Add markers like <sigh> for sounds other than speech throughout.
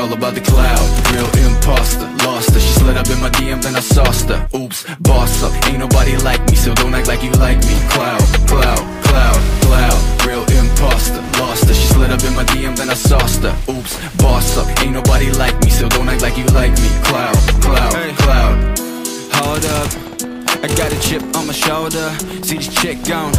All about the cloud, real imposter Lost her, she slid up in my DM then I sauced her. Oops, boss up, ain't nobody like me So don't act like you like me. Cloud, cloud, cloud, cloud. Real imposter, lost her. She slid up in my DM then I sauced her. Oops, boss up, ain't nobody like me So don't act like you like me. Cloud, cloud, Hey. cloud. Hold up, I got a chip on my shoulder. See this chick gone,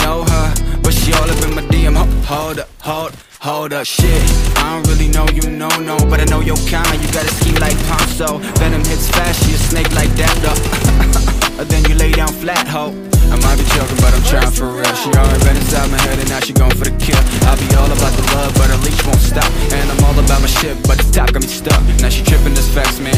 know her, but she all up in my DM. Ho- Hold up, hold, hold up, shit. I don't really know you, no, no, but I know your kind. You got a scheme like Ponzi. Venom hits fast, she a snake like that, <laughs> then you lay down flat, ho. I might be joking, but I'm trying for real. She already been inside my head, and now she going for the kill. I'll be all about the love, but her leash won't stop. And I'm all about my shit, but the top got me stuck. Now she tripping this facts, man.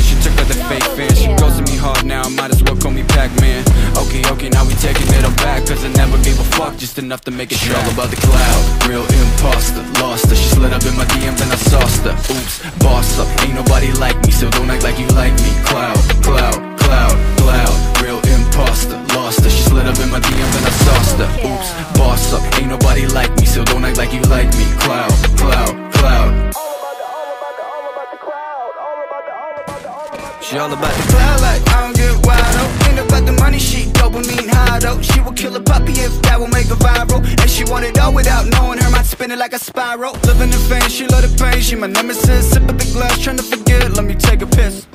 Just enough to make it track. all about the cloud, real imposter Lost her, she slid up in my DM then I sauced her. Oops, boss up, ain't nobody like me So don't act like you like me. Cloud, cloud, cloud, cloud. Real imposter, lost her. She slid up in my DM then I sauced her. Oops, boss up, ain't nobody like me So don't act like you like me. Cloud, cloud, cloud. She all about the cloud like I don't get wild oh. About the money, she dopamine high though She will kill a puppy if that will make her viral And she want it all without knowing her mind spinning like a spiral Living in fame, she love the pain, she my nemesis Sip a big glass, trying to forget, let me take a piss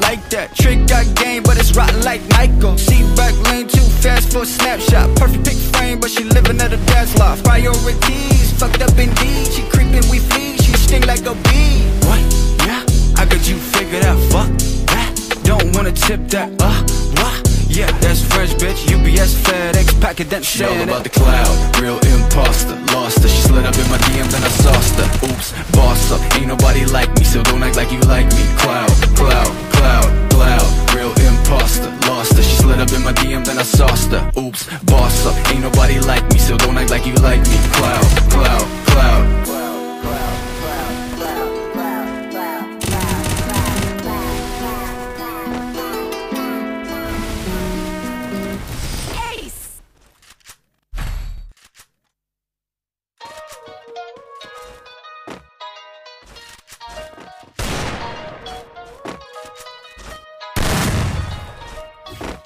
like that. Trick got game, but it's rotten like Michael. See back lane too fast for a snapshot. Perfect pick frame, but she living at a dad's loft. Priorities, fucked up indeed. She creeping, we flee. She sting like a bee. What? Yeah, I got you figured out. Fuck. Don't wanna tip that. Uh, what? Yeah, that's fresh, bitch. UPS, FedEx, packet that She all shit. about the cloud, real imposter Lost her, she slid up in my DM then I sauced her. Oops, boss up, ain't nobody like me So don't act like you like me. Cloud, cloud, cloud, cloud. Real imposter, lost her. She slid up in my DM then I sauced her. Oops, boss up, ain't nobody like me So don't act like you like me. Cloud, cloud, cloud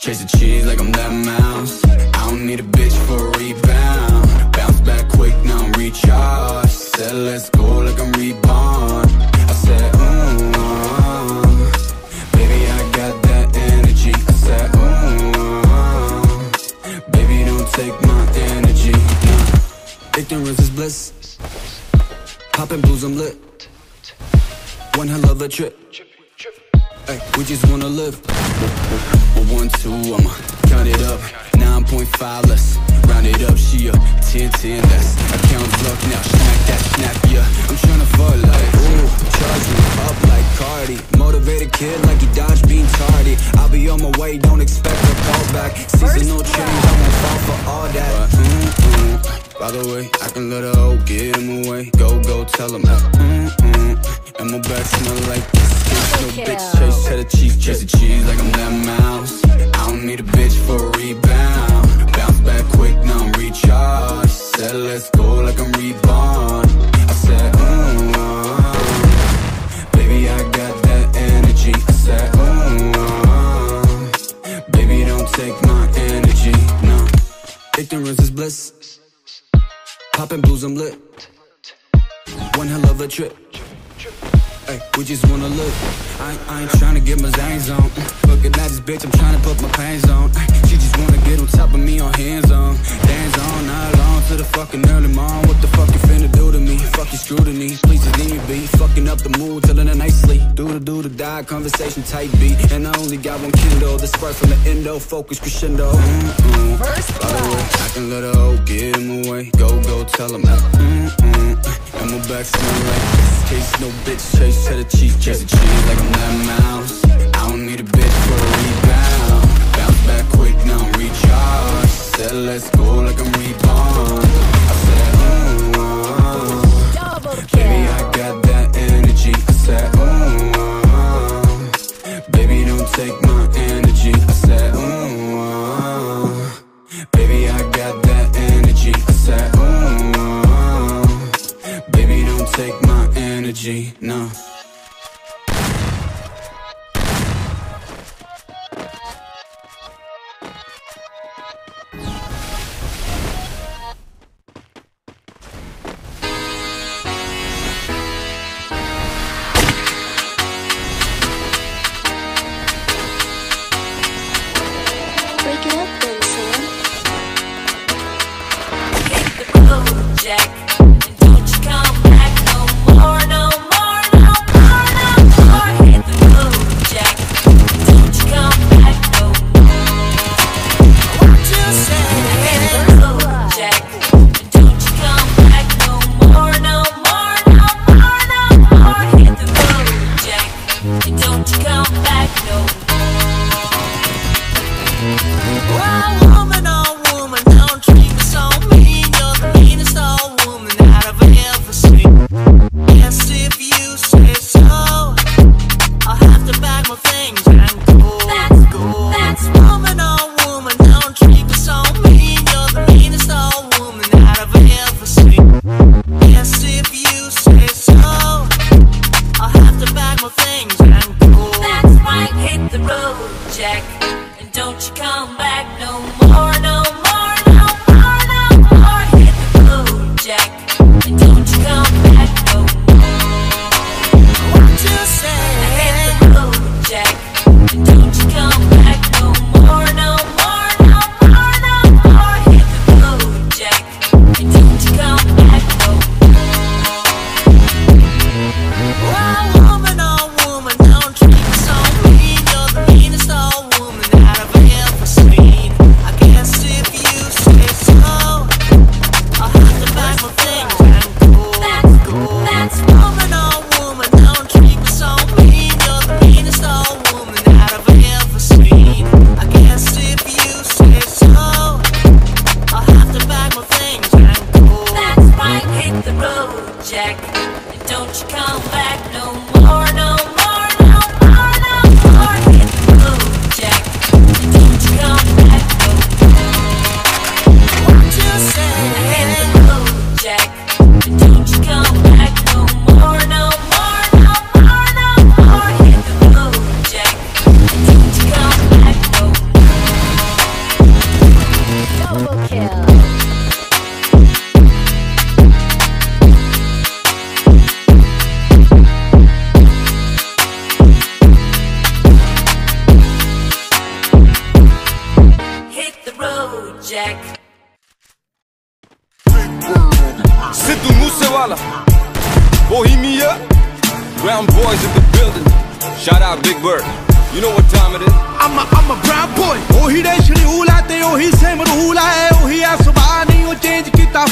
Chasing cheese like I'm that mouse. I don't need a bitch for a rebound. Bounce back quick, now I'm recharged. Said let's go like I'm reborn. I said, ooh, uh, baby, I got that energy. I said, uh, baby, don't take my energy. Ignorance is bliss. Popping blues, I'm lit. One hell of a trip. Ay, we just wanna live. One, two, I'ma count it up. 9.5, let's round it up. She a 10, 10, that's account luck now. Snack that, snap, yeah. I'm tryna fuck like, ooh, charge me up like Cardi. Motivated kid like he dodged being tardy. I'll be on my way, don't expect a call back. Seasonal change, I won't fall for all that. Mm, mm. By the way, I can let her hoe get him away. Go, go, tell him. Mm, mm. And my back smell like this. No bitch, chase cheddar cheese, chase the cheese like I'm that mouse. I don't need a bitch for a rebound. Bounce back quick, now I'm recharged. Said let's go like I'm reborn. I said, ooh, uh, baby, I got that energy. I said, ooh, uh, baby, don't take my energy, no. Ignorance is bliss. Popping blues, I'm lit. One hell of a trip. Ay, we just wanna look. I, ain't- I ain't tryna get my zangs on. Looking at this bitch, I'm tryna put my pains on. She just wanna get on top of me on hands on. Dance on, night long to the fucking early morning. What the fuck you finna do to me? Fuck your scrutiny. Please just leave me be. Fucking up the mood, telling her nicely. Do the do the die, conversation tight beat. And I only got one Kindle. The squirt from the endo, focus crescendo. Mm-mm. By the way, I can let her get him away. Go, go, tell him. Mm-mm. And my back like. Case no bitch, chase cheddar cheese, chase the cheese like I'm that mouse. I don't need a bitch for a rebound. Bounce back quick, now I'm recharged. Said let's go like I'm reborn. I said, ooh, uh, baby, I got that energy. I said, ooh, uh, baby, don't take energy, no.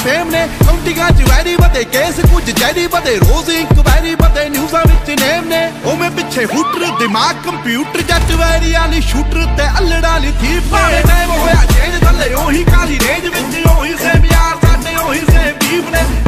Same ਨੇ। ਕੌਂਟੀਆਂ ਚ very ਬਤੇ case ਕੁਝ ਜੈਰੀ ਬਤੇ ਰੋਜ਼ inquiry ਬਤੇ ਨਿਊਜ਼ਾਂ ਵਿੱਚ ਨੇਮ ਨੇ। ਉਵੇਂ ਪਿੱਛੇ hooter, ਦਿਮਾਗ computer ਜੱਟ ਵੈਰੀ ਆਲੀ ਸ਼ੂਟਰ ਤੇ ਅਲੜਾ ਲਈ ਥੀਪ ਨੇ ਨੇਮ ਹੋਇਆ ਚੇਂਜ ਥੱਲੇ, ਉਹੀ ਕਾਲੀ ਰੇਂਜ ਵਿੱਚ, ਉਹੀ ਸੇਮ ਯਾਰ ਸਾਡੇ, ਉਹੀ ਸੇਮ ਥੀਪ ਨੇ।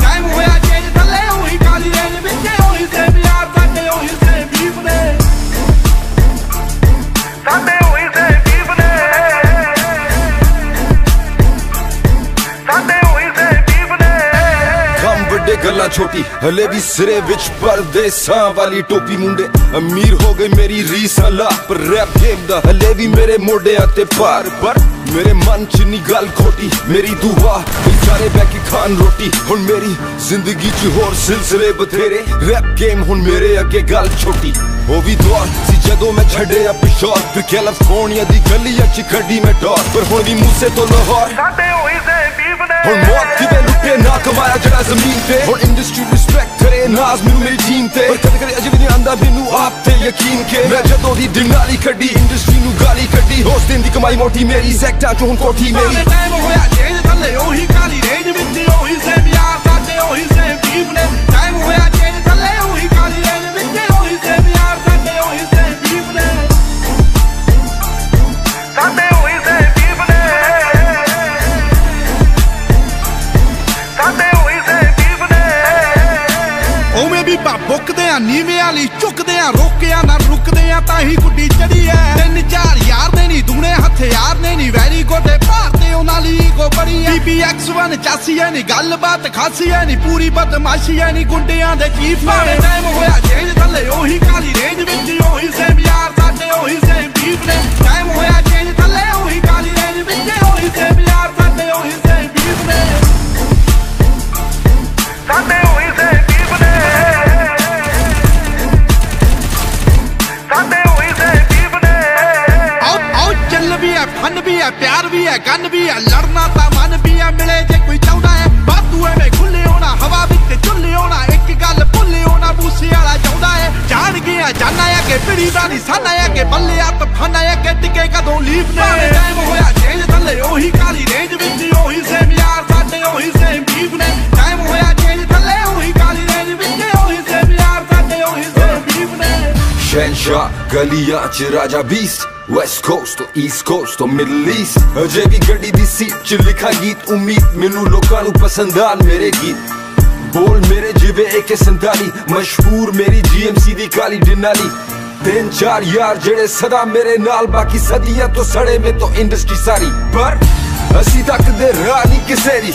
ਗੱਲਾਂ ਛੋਟੀ, ਹਲੇ ਵੀ ਸਿਰੇ ਵਿੱਚ ਪਰਦੇਸਾਂ ਵਾਲੀ ਟੋਪੀ ਮੁੰਡੇ। ਅਮੀਰ ਹੋ ਗਏ ਮੇਰੀ ਰੀਸਾਂ ਲਾ ਪਰ ਰੈਪ ਗੇਮ ਦਾ। ਹਲੇ ਵੀ ਮੇਰੇ ਮੋਢਿਆਂ ਤੇ ਭਾਰ, ਪਰ ਮੇਰੇ ਮਨ 'ਚ ਨਹੀਂ ਗੱਲ ਖੋਟੀ। ਮੇਰੀ ਦੁਆ, ਵਿਚਾਰੇ ਬੈ ਕੇ ਖਾਣ ਰੋਟੀ। ਹੁਣ ਮੇਰੀ ਜ਼ਿੰਦਗੀ 'ਚ ਹੋਰ ਸਿਲਸਿਲੇ ਬਥੇਰੇ। ਰੈਪ ਗੇਮ ਹੁਣ ਮੇਰੇ ਅੱਗੇ ਗੱਲ ਛੋਟੀ। ਉਹ ਵੀ ਦੌਰ ਸੀ ਜਦੋਂ ਮੈਂ ਛੱਡਿਆ ਪਿਸ਼ੌਰ। ਫਿਰ ਕੈਲੀਫੋਰਨੀਆ ਦੀ ਗਲੀਆਂ 'ਚ ਖੱਡੀ ਮੈਂ ਡੌਰ। ਪਰ ਹੁਣ ਵੀ ਮੂਸੇ ਤੋਂ ਲਾਹੌਰ। ਮੈਨੂੰ ਆਪ ਤੇ ਯਕੀਨ ਕੇ। ਮੈਂ ਜਦੋਂ ਦੀ ਦਿਨ ਵਾਲੀ ਇੰਡਸਟਰੀ ਨੂੰ ਗਾਲੀ ਕੱਢੀ। ਹੋਸ ਦਿਨ ਦੀ ਕਮਾਈ ਮੋਟੀ ਮੇਰੀ ਸੈਕਟਾਂ ਚੋਂ ਕੋਠੀ ਮੇਰੀ। ਟਾਈਮ ਹੋਇਆ ਜੇ ਥੱਲੇ ਉਹੀ ਕਾਲੀ ਰੇਂਜ ਵਿੱਚ ਬੀਬਾ ਬੁੱਕਦੇ ਆ, ਨੀਵੇਂ ਵਾਲੀ ਝੁਕਦੇ ਆ ਰੋਕਿਆ ਨਾ ਰੁਕਦੇ ਆ, ਤਾਂ ਹੀ ਗੁੱਡੀ ਚੜੀ ਐ। ਤਿੰਨ ਚਾਰ ਯਾਰ ਨੇ ਨਹੀਂ ਦੂਣੇ ਹਥਿਆਰ ਨੇ ਨਹੀਂ ਵੈਰੀ ਗੋਡੇ ਭਾਰਤੇ ਉਹਨਾਂ ਲਈ ਈਗੋ ਬੜੀ ਐ। ਬੀਬੀ X1 ਚਾਸੀ ਐ ਨਹੀਂ ਗੱਲਬਾਤ ਖਾਸੀ ਐ ਨਹੀਂ ਪੂਰੀ ਬਦਮਾਸ਼ੀ ਐ ਨਹੀਂ ਗੁੰਡਿਆਂ ਦੇ ਚੀਫ ਨੇ ਟਾਈਮ ਹੋਇਆ ਚੇਂਜ ਥੱਲੇ, ਉਹੀ ਕਾਲੀ ਰੇਂਜ ਵਿੱਚ, ਉਹੀ ਸੇਮ ਯਾਰ ਸਾਡੇ, ਉਹੀ ਸੇਮ ਬੀਫ ਨੇ। ਟਾਈਮ ਹੋਇਆ ਚੇਂਜ ਹੈ ਗਨ ਵੀ ਹੈ ਲੜਨਾ ਤਾਂ ਮਨ ਵੀ ਹੈ ਮਿਲੇ ਜੇ ਕੋਈ ਚਾਹੁੰਦਾ ਹੈ। ਬਾਤੂ ਐਵੇਂ ਖੁੱਲੇ ਹੋਣਾ ਹਵਾ ਵਿੱਚ ਝੁੱਲੇ ਹੋਣਾ ਇੱਕ ਗੱਲ ਭੁੱਲੇ ਹੋਣਾ ਬੂਸੇ ਵਾਲਾ ਚਾਹੁੰਦਾ ਹੈ। ਜਾਣ ਗਿਆ ਜਾਣਾ ਹੈ ਕਿ ਪਿੜੀ ਦਾ ਨਿਸ਼ਾਨਾ ਹੈ ਕਿ ਬੱਲੇ ਆ ਤਫਾਨਾ ਹੈ ਕਿ ਟਿਕੇ ਕਦੋਂ ਲੀਫ ਨੇ ਟਾਈਮ ਹੋਇਆ ਚੇਂਜ ਥੱਲੇ ਉਹੀ ਕਾਲੀ ਰੇਂਜ ਵਿੱਚ ਉਹੀ ਸੇਮ ਯਾਰ ਸਾਡੇ ਉਹੀ ਸੇਮ ਬੀਫ ਨੇ। ਟਾਈਮ ਹੋਇਆ ਚੇਂਜ ਥੱਲੇ ਉਹੀ ਕਾਲੀ ਰੇਂਜ ਵਿੱਚ ਉਹੀ ਸੇਮ ਯਾਰ ਸਾਡੇ ਉਹੀ ਸੇਮ ਬੀਫ ਨੇ। ਸ਼ਹਿਨਸ਼ਾਹ ਗਲੀਆਂ ਚ ਰਾਜਾ ਬੀਸਟ ਵੈਸਟ ਕੋਸਟ ਤੋਂ ਈਸਟ ਕੋਸਟ ਤੋਂ ਮਿਡਲ ਈਸਟ ਅਜੇ ਵੀ ਗੱਡੀ ਦੀ ਸੀਟ ਚ ਲਿਖਾ ਗੀਤ, ਉਮੀਦ ਮੈਨੂੰ ਲੋਕਾਂ ਨੂੰ ਪਸੰਦ ਆਣ ਮੇਰੇ ਗੀਤ। ਬੋਲ ਮੇਰੇ ਜਿਵੇਂ AK47 ਮਸ਼ਹੂਰ ਮੇਰੀ GMC ਦੀ ਕਾਲੀ ਡਿਨਾਲੀ। ਤਿੰਨ ਚਾਰ ਯਾਰ ਜਿਹੜੇ ਸਦਾ ਮੇਰੇ ਨਾਲ, ਬਾਕੀ ਸਦੀਆਂ ਤੋਂ ਸੜੇ ਮੇ ਤੋਂ ਇੰਡਸਟਰੀ ਸਾਰੀ। ਪਰ ਅਸੀਂ ਤੱਕ ਦੇ ਰਾਹ ਨਹੀਂ ਕਿਸੇ ਦੀ।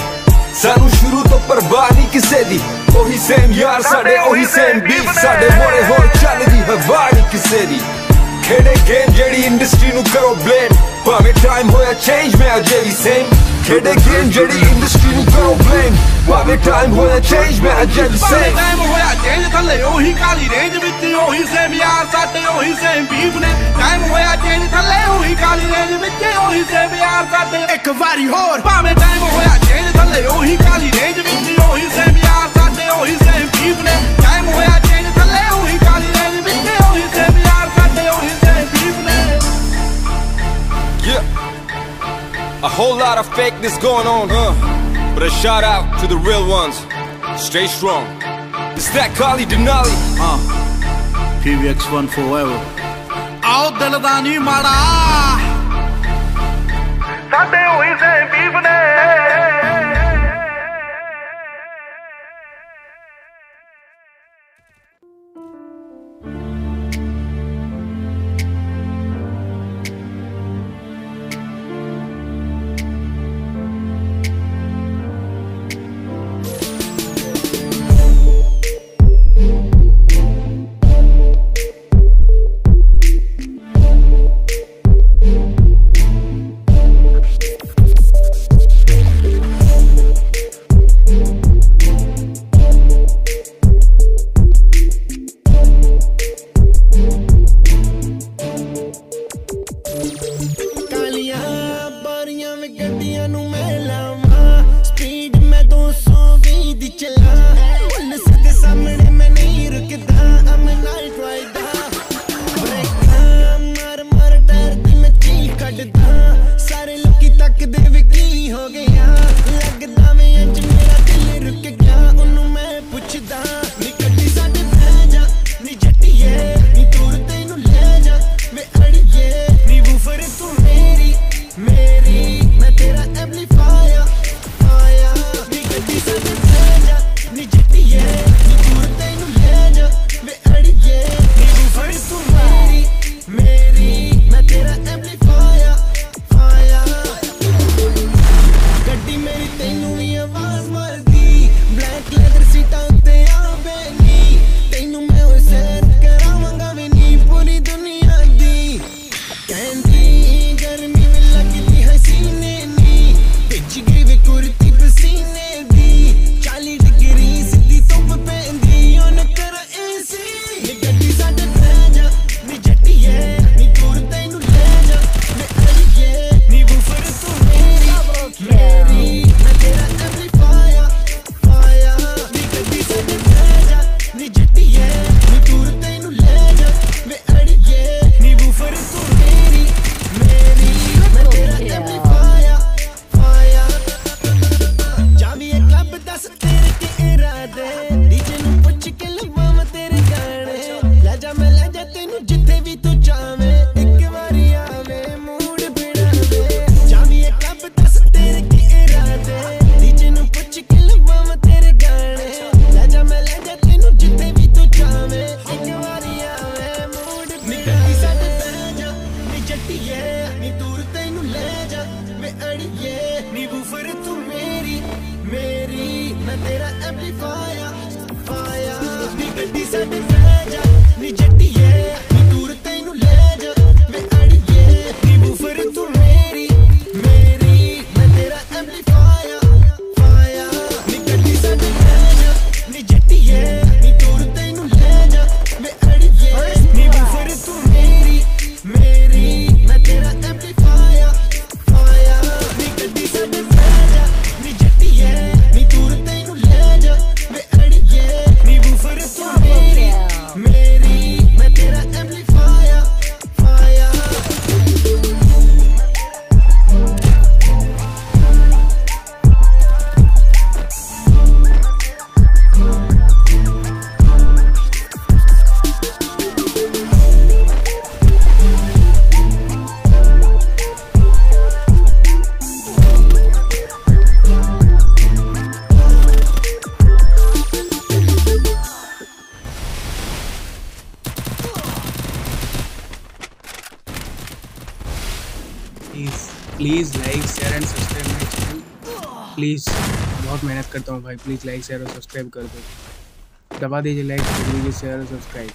ਸਾਨੂੰ ਸ਼ੁਰੂ ਤੋਂ ਪਰਵਾਹ ਨਹੀਂ ਕਿਸੇ ਦੀ। ਉਹੀ ਸੇਮ ਯਾਰ ਸਾਡੇ, ਉਹੀ ਸੇਮ ਬੀਫ ਸਾਡੇ ਮੋੜੇ ਹੋਰ ਚੱਲਦੀ ਹਵਾ ਨਹੀਂ ਕਿਸੇ ਦੀ। ਖੇਡੇ ਗੇਮ ਜਿਹੜੀ ਇੰਡਸਟਰੀ ਨੂੰ ਕਰੋ ਬਲੇਮ ਭਾਵੇਂ ਟਾਈਮ ਹੋਇਆ ਚੇਂਜ ਮੈਂ ਅਜੇ ਵੀ ਸੇਮ ਖੇਡੇ ਗੇਮ ਜਿਹੜੀ ਇੰਡਸਟਰੀ ਨੂੰ ਕਰੋ ਬਲੇਮ ਭਾਵੇਂ ਟਾਈਮ ਹੋਇਆ ਚੇਂਜ ਮੈਂ ਅਜੇ ਵੀ ਸੇਮ ਟਾਈਮ ਹੋਇਆ ਚੇਂਜ ਥੱਲੇ ਉਹੀ ਕਾਲੀ ਰੇਂਜ ਵਿੱਚ ਉਹੀ ਸੇਮ ਯਾਰ ਸਾਡੇ ਉਹੀ ਸੇਮ ਬੀਫ ਨੇ। ਟਾਈਮ ਹੋਇਆ ਚੇਂਜ ਥੱਲੇ ਉਹੀ ਕਾਲੀ ਰੇਂਜ ਵਿੱਚ ਉਹੀ ਸੇਮ ਯਾਰ ਸਾਡੇ ਇੱਕ ਵਾਰੀ ਹੋਰ। ਭਾਵੇਂ ਟਾਈਮ ਹੋਇਆ ਚੇਂਜ ਥੱਲੇ ਉਹੀ ਕਾਲੀ ਰੇਂਜ ਵਿੱਚ ਉਹੀ ਸੇਮ ਯਾਰ ਸਾਡੇ ਉਹੀ ਸੇਮ ਬੀਫ ਨੇ। ਟਾਈਮ ਹੋਇਆ A whole lot of fakeness going on, huh? But a shout out to the real ones. Stay strong. It's that Kali Denali. PVX1 forever ਆਓ ਦਿਲ ਦਾ ਨਹੀਂ ਮਾੜਾ ਸਾਡੇ ਹੋਈ ਸੇ can nada. said this. Please please like share and subscribe my channel please बहुत मेहनत करता हूँ भाई। प्लीज़ लाइक शेयर और सब्सक्राइब कर दो। दबा दीजिए लाइक कर दीजिए शेयर और सब्सक्राइब